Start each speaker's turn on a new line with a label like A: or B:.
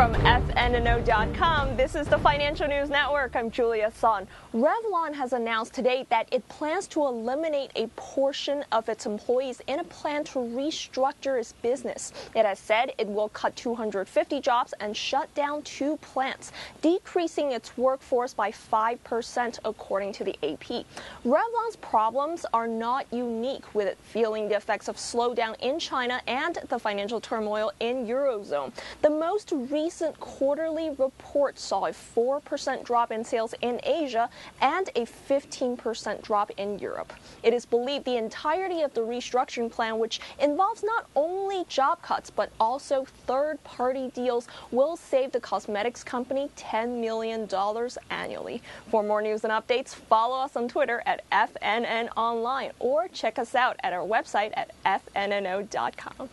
A: From FNNO.com, this is the Financial News Network. I'm Julia Son. Revlon has announced today that it plans to eliminate a portion of its employees in a plan to restructure its business. It has said it will cut 250 jobs and shut down two plants, decreasing its workforce by 5%, according to the AP. Revlon's problems are not unique, with it feeling the effects of slowdown in China and the financial turmoil in Eurozone. The most recent recent quarterly report saw a 4% drop in sales in Asia and a 15% drop in Europe. It is believed the entirety of the restructuring plan, which involves not only job cuts but also third party deals, will save the cosmetics company $10 million annually. For more news and updates, follow us on Twitter at FNN Online or check us out at our website at FNNO.com.